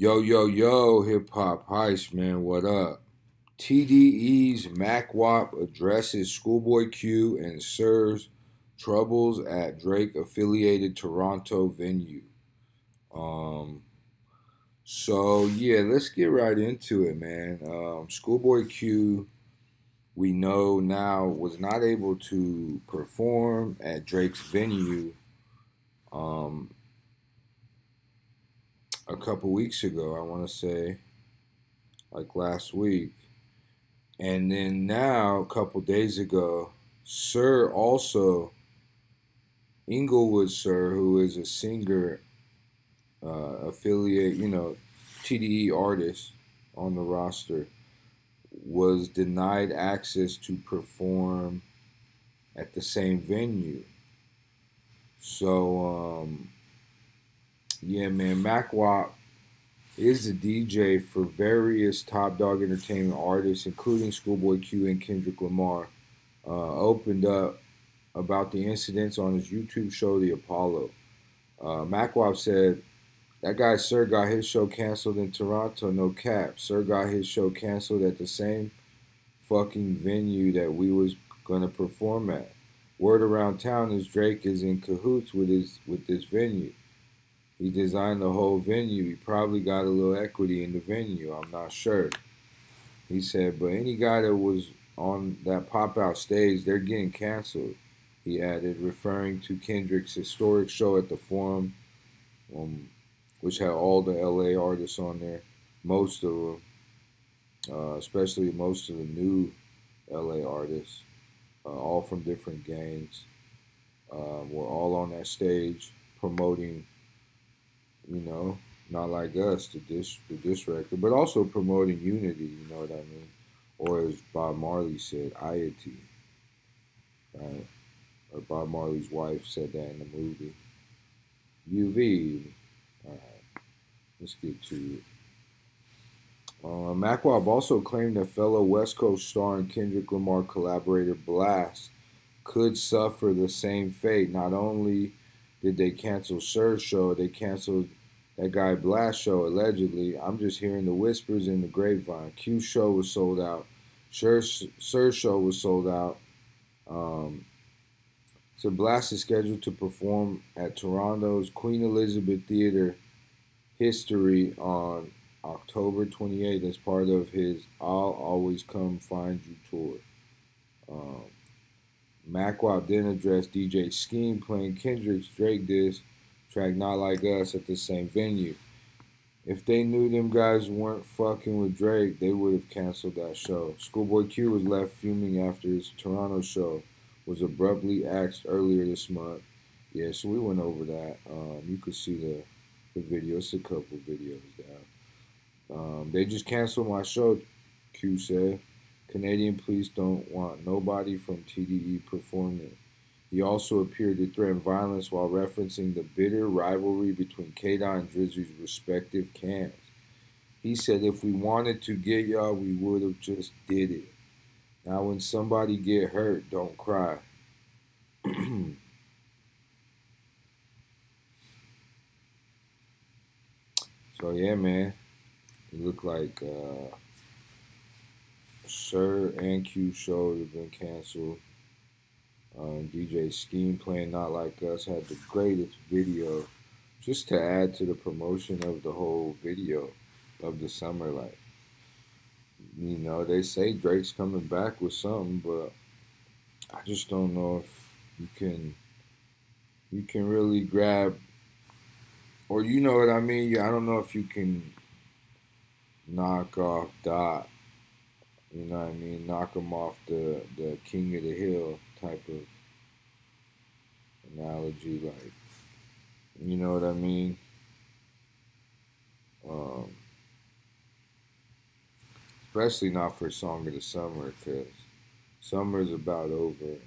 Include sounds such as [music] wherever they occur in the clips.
Yo, yo, yo, hip hop heist, man, what up? TDE's Mackwop addresses Schoolboy Q and Sir's troubles at Drake affiliated Toronto venue. Um, so yeah, let's get right into it, man. Um, Schoolboy Q, we know now, was not able to perform at Drake's venue. Um, a couple weeks ago, I want to say, like last week. And then now, a couple days ago, Sir also, Inglewood Sir, who is a singer, uh, affiliate, you know, TDE artist on the roster, was denied access to perform at the same venue. So, um, yeah, man, Mackwop is the DJ for various Top Dog Entertainment artists, including Schoolboy Q and Kendrick Lamar. Uh, opened up about the incidents on his YouTube show, The Apollo. Uh, Mackwop said, That guy Sir got his show canceled in Toronto, no cap. Sir got his show canceled at the same fucking venue that we was gonna perform at. Word around town is Drake is in cahoots with his with this venue. He designed the whole venue. He probably got a little equity in the venue. I'm not sure. He said, but any guy that was on that pop out stage, they're getting canceled. He added, referring to Kendrick's historic show at the Forum, um, which had all the LA artists on there, most of them, uh, especially most of the new LA artists, uh, all from different gangs, uh, were all on that stage promoting you know, not like us, the diss, the diss record, but also promoting unity, you know what I mean? Or as Bob Marley said, iety, right? Or Bob Marley's wife said that in the movie. UV. All right, let's get to it. Uh, Mackwop also claimed that fellow West Coast star and Kendrick Lamar collaborator Blxst could suffer the same fate. Not only did they cancel Sir's show, they canceled that guy Blxst show allegedly. I'm just hearing the whispers in the grapevine. Q show was sold out. Sir, Sir show was sold out. Um, so Blxst is scheduled to perform at Toronto's Queen Elizabeth Theatre History on October 28th as part of his I'll Always Come Find You tour. Um, Mackwop then addressed DJ Scheme playing Kendrick's Drake disc track Not Like Us at the same venue. If they knew them guys weren't fucking with Drake, they would have canceled that show. Schoolboy Q was left fuming after his Toronto show was abruptly axed earlier this month. Yeah, so we went over that. Um, you could see the, the video. It's a couple videos down. Um, they just canceled my show, Q said. Canadian police don't want nobody from TDE performing. He also appeared to threaten violence while referencing the bitter rivalry between K-Dot and Drizzy's respective camps. He said if we wanted to get y'all, we would have just did it. Now when somebody get hurt, don't cry. [clears throat] so yeah, man. It looked like uh, Sir and Q show have been canceled. Um, DJ Scheme playing Not Like Us had the greatest video just to add to the promotion of the whole video of the summer. Like, you know, they say Drake's coming back with something, but I just don't know if you can you can really grab or you know what I mean. I don't know if you can knock off Dot. You know what I mean? Knock him off the the king of the hill type of analogy, like, you know what I mean? Um, especially not for Song of the Summer, because summer's about over, and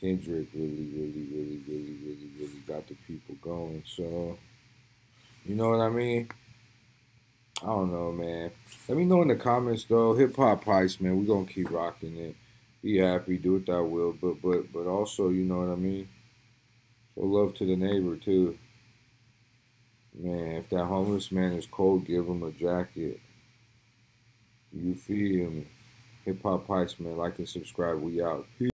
Kendrick really, really, really, really, really, really got the people going. So, you know what I mean? I don't know, man. Let me know in the comments, though. Hip Hop Heist, man. We're to keep rocking it be happy, do what thou will, but but but also, you know what I mean. Show love to the neighbor too. Man, if that homeless man is cold, give him a jacket. You feel me? Hip Hop Pipes, man. Like and subscribe. We out. Peace.